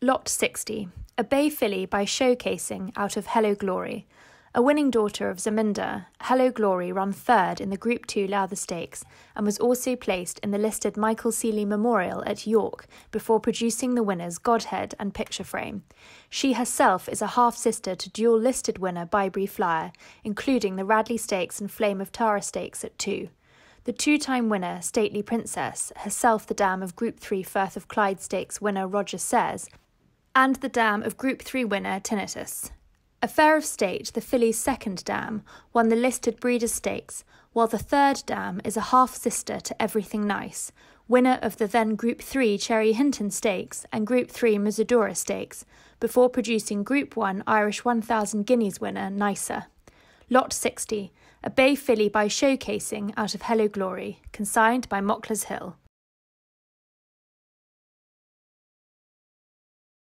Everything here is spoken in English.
Lot 60, a bay filly by Showcasing out of Hello Glory. A winning daughter of Zamindar, Hello Glory ran third in the Group 2 Lowther Stakes and was also placed in the listed Michael Seely Memorial at York before producing the winners Godhead and Picture Frame. She herself is a half sister to dual listed winner Byberry Flyer, including the Radley Stakes and Flame of Tara Stakes at 2. The two time winner, Stately Princess, herself the dam of Group 3 Firth of Clyde Stakes winner Roger Sez, and the dam of Group 3 winner Tinnitus. Affair of State, the filly's second dam, won the listed Breeders' Stakes, while the third dam is a half sister to Everything Nice, winner of the then Group 3 Cherry Hinton Stakes and Group 3 Musidora Stakes, before producing Group 1 Irish 1000 Guineas winner Nicer. Lot 60, a bay filly by Showcasing out of Hello Glory, consigned by Mockler's Hill.